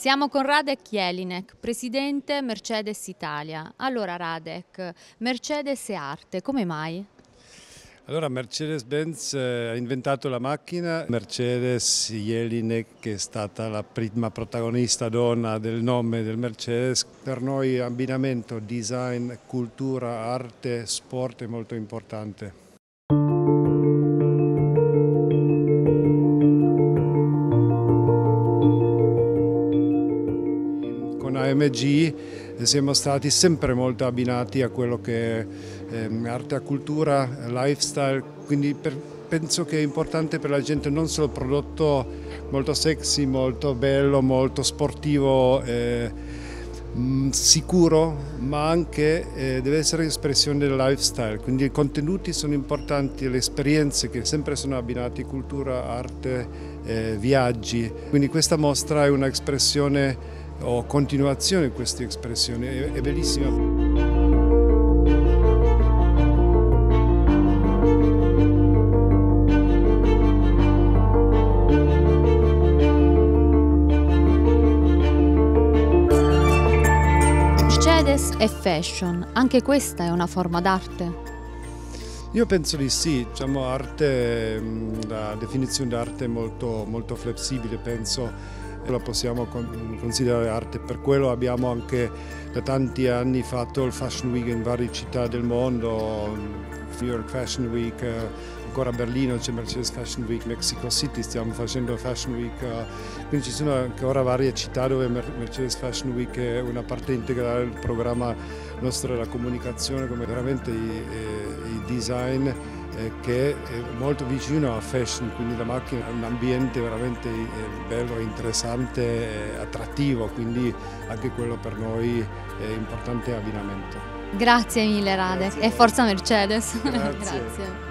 Siamo con Radek Jelinek, presidente Mercedes Italia. Allora Radek, Mercedes e arte, come mai? Allora Mercedes-Benz eh, ha inventato la macchina, Mercedes Jelinek che è stata la prima protagonista donna del nome del Mercedes, per noi abbinamento design, cultura, arte, sport è molto importante. AMG siamo stati sempre molto abbinati a quello che è eh, arte e cultura, lifestyle, quindi per, penso che è importante per la gente non solo il prodotto molto sexy, molto bello, molto sportivo, eh, mh, sicuro, ma anche eh, deve essere espressione del lifestyle, quindi i contenuti sono importanti, le esperienze che sempre sono abbinate cultura, arte, eh, viaggi, quindi questa mostra è un'espressione o continuazione di queste espressioni, è, è bellissima. Mercedes e fashion, anche questa è una forma d'arte? Io penso di sì, diciamo, arte, la definizione d'arte è molto, molto flessibile, penso la possiamo considerare arte, per quello abbiamo anche da tanti anni fatto il Fashion Week in varie città del mondo, New York Fashion Week, ancora a Berlino c'è Mercedes Fashion Week, Mexico City stiamo facendo Fashion Week, quindi ci sono ancora varie città dove Mercedes Fashion Week è una parte integrale del programma nostro della comunicazione, come veramente i, eh, i design. eh, che è molto vicino a fashion, quindi la macchina è un ambiente veramente eh, bello, interessante e attrattivo, quindi anche quello per noi è importante abbinamento. Grazie mille Radek e forza Mercedes. Grazie. Grazie.